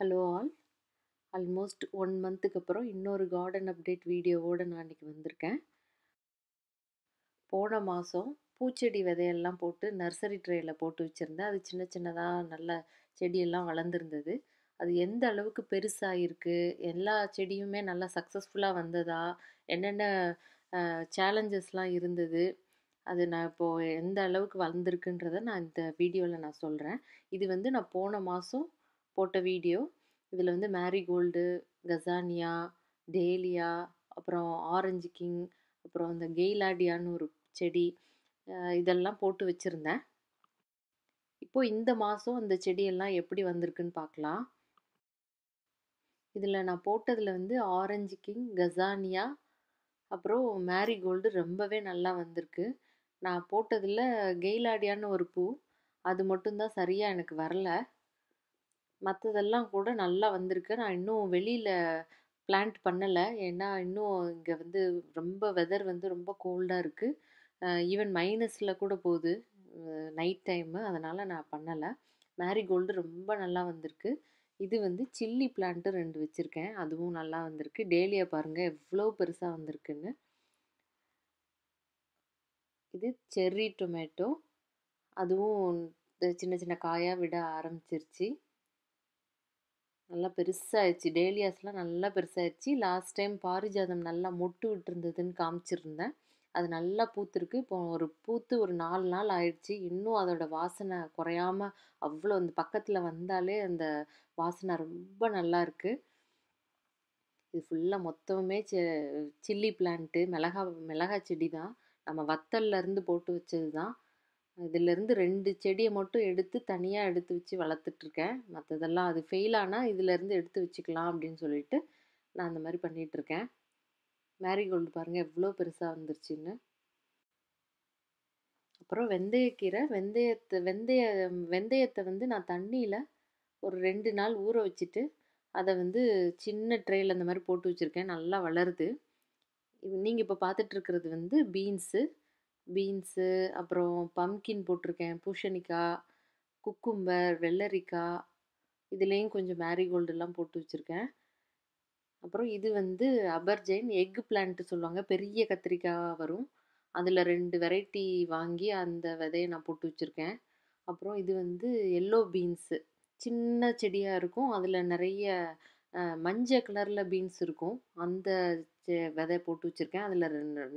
Hello all. Almost one மந்த்துக்கு அப்புறம் இன்னொரு கார்டன் அப்டேட் வீடியோவோடு நான் இன்றைக்கி வந்திருக்கேன். போன மாதம் பூச்செடி விதையெல்லாம் போட்டு நர்சரி ட்ரேயில் போட்டு வச்சுருந்தேன். அது சின்ன சின்னதாக நல்ல செடியெல்லாம் வளர்ந்துருந்தது. அது எந்த அளவுக்கு பெருசாக இருக்குது எல்லா செடியுமே நல்லா சக்ஸஸ்ஃபுல்லாக வந்ததா? என்னென்ன சேலஞ்சஸ்லாம் இருந்தது? அது நான் இப்போது எந்த அளவுக்கு வளர்ந்துருக்குன்றத நான் இந்த வீடியோவில் நான் சொல்கிறேன் இது வந்து நான் போன மாதம் போட்ட வீடியோ. இதில் வந்து மேரிகோல்டு கசானியா டேலியா அப்புறம் ஆரஞ்சு கிங் அப்புறம் அந்த கெய்லாடியான்னு ஒரு செடி இதெல்லாம் போட்டு வச்சுருந்தேன். இப்போது இந்த மாதம் அந்த செடியெல்லாம் எப்படி வந்திருக்குன்னு பார்க்கலாம் இதில் நான் போட்டதில் வந்து ஆரஞ்சு கிங் கசானியா அப்புறம் மேரிகோல்டு ரொம்பவே நல்லா வந்திருக்கு. நான் போட்டதில் கெய்லாடியான்னு ஒரு பூ அது மட்டும்தான் சரியாக எனக்கு வரல. மற்றதெல்லாம் கூட நல்லா வந்திருக்கு. நான் இன்னும் வெளியில் பிளான்ட் பண்ணலை. ஏன்னா இன்னும் இங்கே வந்து ரொம்ப வெதர் வந்து ரொம்ப கோல்டாக இருக்குது ஈவன் மைனஸில் கூட போகுது. நைட் டைமு அதனால் நான் பண்ணலை. மேரிகோல்டு ரொம்ப நல்லா வந்திருக்கு. இது வந்து சில்லி பிளான்ட்டு ரெண்டு வச்சுருக்கேன். அதுவும் நல்லா வந்திருக்கு. டேலியா பாருங்கள் எவ்வளோ பெருசாக வந்திருக்குன்னு. இது செர்ரி டொமேட்டோ அதுவும் சின்ன சின்ன காயாக விட ஆரம்பிச்சிருச்சு. நல்லா பெருசாகிடுச்சு டேலியாஸ்லாம் நல்லா பெருசாகிடுச்சு லாஸ்ட் டைம் பாரிஜாதம் நல்லா மொட்டு விட்டுருந்ததுன்னு காமிச்சிருந்தேன். அது நல்லா பூத்துருக்கு. இப்போ ஒரு பூத்து ஒரு நாலு நாள் ஆயிடுச்சு. இன்னும் அதோட வாசனை குறையாம அவ்வளோ அந்த பக்கத்தில் வந்தாலே அந்த வாசனை ரொம்ப நல்லா இருக்குது இது ஃபுல்லாக மொத்தமே செ சில்லி பிளான்ட்டு மிளகா மிளகா செடி தான் நம்ம வத்தல்லேருந்து போட்டு வச்சது தான் இதிலேருந்து ரெண்டு செடியை மட்டும் எடுத்து தனியாக எடுத்து வச்சு வளர்த்துட்ருக்கேன். மற்றதெல்லாம் அது ஃபெயில் ஆனால் இதிலேருந்து எடுத்து வச்சுக்கலாம் அப்படின்னு சொல்லிட்டு நான் அந்த மாதிரி பண்ணிகிட்ருக்கேன் மேரிகோல்டு பாருங்கள் எவ்வளோ பெருசாக வந்துருச்சுன்னு. அப்புறம் வெந்தயக்கீரை வெந்தயத்தை வெந்தய வெந்தயத்தை வந்து நான் தண்ணியில் ஒரு ரெண்டு நாள் ஊற வச்சுட்டு அதை வந்து சின்ன ட்ரேயில் அந்த மாதிரி போட்டு வச்சுருக்கேன். நல்லா வளருது. நீங்கள் இப்போ பார்த்துட்ருக்கிறது வந்து பீன்ஸு பீன்ஸு அப்புறம் பம்கின் போட்டிருக்கேன். பூசணிக்காய் குக்கும்பர் வெள்ளரிக்காய் இதுலேயும் கொஞ்சம் மேரிகோல்டெல்லாம் போட்டு வச்சுருக்கேன். அப்புறம் இது வந்து அபர்ஜைன் எக் பிளான்ட்டு சொல்லுவாங்க. பெரிய கத்திரிக்காய் வரும். அதில் ரெண்டு வெரைட்டி வாங்கி அந்த விதையை நான் போட்டு வச்சுருக்கேன். அப்புறம் இது வந்து எல்லோ பீன்ஸு. சின்ன செடியாக இருக்கும். அதில் நிறைய மஞ்சள் கலரில் பீன்ஸ் இருக்கும். அந்த விதை போட்டு வச்சுருக்கேன். அதில்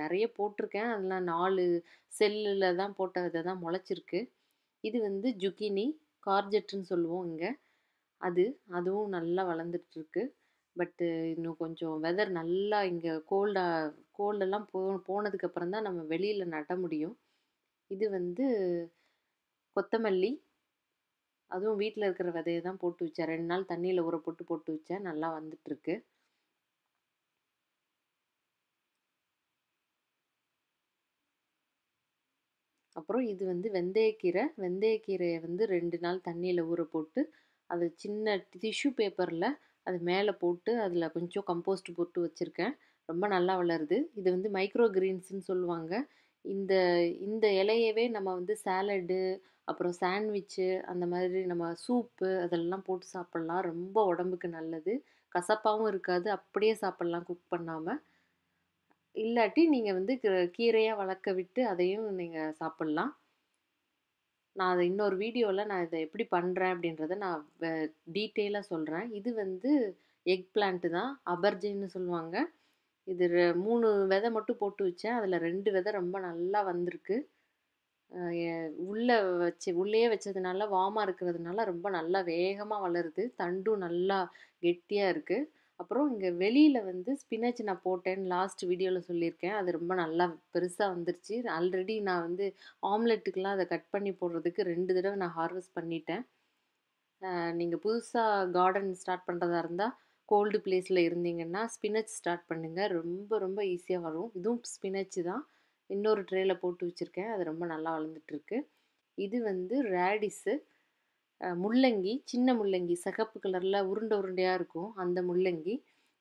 நிறைய போட்டிருக்கேன். அதெல்லாம் நாலு செல்லில் தான் போட்ட விதை தான் முளைச்சிருக்கு. இது வந்து ஜுக்கினி கார்ஜெட்டுன்னு சொல்லுவோம் இங்கே. அது அதுவும் நல்லா வளர்ந்துட்டுருக்கு. பட்டு இன்னும் கொஞ்சம் வெதர் நல்லா இங்கே கோல்டாக கோல்டெல்லாம் போ போனதுக்கப்புறம் தான் நம்ம வெளியில் நட முடியும். இது வந்து கொத்தமல்லி. அதுவும் வீட்டில் இருக்கிற விதையை தான் போட்டு வச்சேன். ரெண்டு நாள் தண்ணியில் ஊற போட்டு போட்டு வச்சேன். நல்லா வந்துட்டுருக்கு அப்புறம் இது வந்து வெந்தயக்கீரை வெந்தயக்கீரையை வந்து ரெண்டு நாள் தண்ணியில் ஊற போட்டு அதை சின்ன டிஷ்யூ பேப்பரில் அது மேலே போட்டு அதில் கொஞ்சம் கம்போஸ்ட் போட்டு வச்சுருக்கேன். ரொம்ப நல்லா வளருது. இது வந்து மைக்ரோ கிரீன்ஸ்னு சொல்லுவாங்க. இந்த இந்த இலையவே நம்ம வந்து சாலடு அப்புறம் சாண்ட்விட்சு அந்த மாதிரி நம்ம சூப்பு அதெல்லாம் போட்டு சாப்பிட்லாம். ரொம்ப உடம்புக்கு நல்லது. கசப்பாகவும் இருக்காது. அப்படியே சாப்பிட்லாம் குக் பண்ணாமல் இல்லாட்டி நீங்கள் வந்து கீரையாக வளர்க்க விட்டு அதையும் நீங்கள் சாப்பிட்லாம். நான் அதை இன்னொரு வீடியோவில் நான் இதை எப்படி பண்ணுறேன் அப்படின்றத நான் டீட்டெயிலாக சொல்கிறேன் இது வந்து எக் பிளான்ட்டு தான் அபர்ஜின்னு சொல்லுவாங்க. இது மூணு விதை மட்டும் போட்டு வச்சேன். அதில் ரெண்டு விதை ரொம்ப நல்லா வந்திருக்கு. உள்ளே வச்சு உள்ளே வச்சதுனால வாமாக இருக்கிறதுனால ரொம்ப நல்லா வேகமாக வளருது. தண்டும் நல்லா கெட்டியாக இருக்குது அப்புறம் இங்கே வெளியில் வந்து ஸ்பினச் நான் போட்டேன் லாஸ்ட் வீடியோவில் சொல்லியிருக்கேன். அது ரொம்ப நல்லா பெருசாக வந்துருச்சு. ஆல்ரெடி நான் வந்து ஆம்லெட்டுக்கெலாம் அதை கட் பண்ணி போடுறதுக்கு ரெண்டு தடவை நான் ஹார்வெஸ்ட் பண்ணிட்டேன். நீங்கள் புதுசாக கார்டன் ஸ்டார்ட் பண்ணுறதா இருந்தால் கோல்டு பிளேஸில் இருந்தீங்கன்னா ஸ்பினச் ஸ்டார்ட் பண்ணுங்கள் ரொம்ப ரொம்ப ஈஸியாக வரும். இதுவும் ஸ்பினச்சு தான். இன்னொரு ட்ரேயில் போட்டு வச்சுருக்கேன். அது ரொம்ப நல்லா வளர்ந்துட்டுருக்கு இது வந்து ரேடிஸு முள்ளங்கி சின்ன முள்ளங்கி சிகப்பு கலரில் உருண்டை உருண்டையாக இருக்கும். அந்த முள்ளங்கி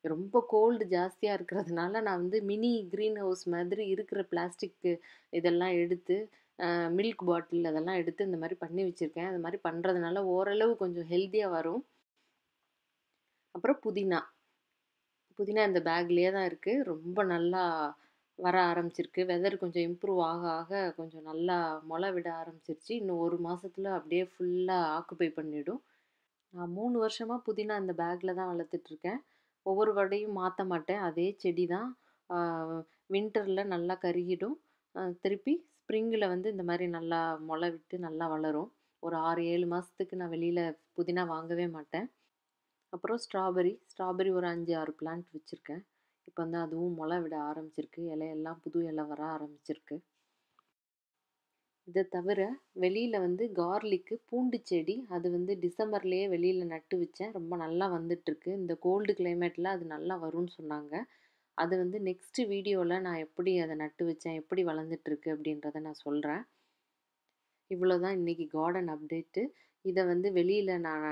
ரொம்ப கோல்டு ஜாஸ்தியாக இருக்கிறதுனால நான் வந்து மினி க்ரீன் ஹவுஸ் மாதிரி இருக்கிற பிளாஸ்டிக்கு இதெல்லாம் எடுத்து மில்க் பாட்டில் அதெல்லாம் எடுத்து இந்த மாதிரி பண்ணி வச்சுருக்கேன். அது மாதிரி பண்ணுறதுனால ஓரளவு கொஞ்சம் ஹெல்த்தியாக வரும். அப்புறம் புதினா. புதினா இந்த பேக்லேயே தான் இருக்குது ரொம்ப நல்லா வர ஆரம்பிச்சிருக்கு. வெதர் கொஞ்சம் இம்ப்ரூவ் ஆக ஆக கொஞ்சம் நல்லா முளை விட ஆரம்பிச்சிருச்சு. இன்னும் ஒரு மாதத்துல அப்படியே ஃபுல்லாக ஆக்குப்பை பண்ணிவிடும் நான் மூணு வருஷமாக புதினா இந்த பேக்கில் தான் வளர்த்துட்ருக்கேன் ஒவ்வொரு வடையும் மாற்ற மாட்டேன். அதே செடி தான். வின்டரில் நல்லா கருகிடும். திருப்பி ஸ்ப்ரிங்கில் வந்து இந்த மாதிரி நல்லா முளை விட்டு நல்லா வளரும். ஒரு ஆறு ஏழு மாதத்துக்கு நான் வெளியில் புதினா வாங்கவே மாட்டேன். அப்புறம் ஸ்ட்ராபெரி ஸ்ட்ராபெரி ஒரு அஞ்சு ஆறு பிளான்ட் வச்சுருக்கேன். இப்போ வந்து அதுவும் முளை விட ஆரம்பிச்சிருக்கு. இலையெல்லாம் புது இலை வர ஆரம்பிச்சிருக்கு. இதை தவிர வெளியில் வந்து கார்லிக்கு பூண்டு செடி அது வந்து டிசம்பர்லேயே வெளியில் நட்டு வச்சேன். ரொம்ப நல்லா வந்துட்டுருக்கு. இந்த கோல்டு கிளைமேட்டில் அது நல்லா வரும்னு சொன்னாங்க. அது வந்து நெக்ஸ்ட் வீடியோவில் நான் எப்படி அதை நட்டு வச்சேன் எப்படி வளர்ந்துட்டுருக்கு அப்படின்றத நான் சொல்கிறேன் இவ்வளோ தான் இன்றைக்கி கார்டன் அப்டேட்டு இதை வந்து வெளியில் நான்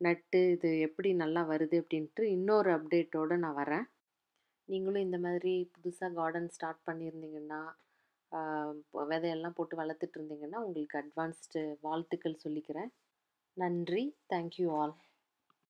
நட்டு இது எப்படி நல்லா வருது அப்படின்ட்டு இன்னொரு அப்டேட்டோடு நான் வரேன். நீங்களும் இந்த மாதிரி புதுசாக கார்டன் ஸ்டார்ட் பண்ணியிருந்தீங்கன்னா விதையெல்லாம் போட்டு வளர்த்துட்டு இருந்தீங்கன்னா உங்களுக்கு அட்வான்ஸ்டு வாழ்த்துக்கள் சொல்லிக்கிறேன். நன்றி. Thank you all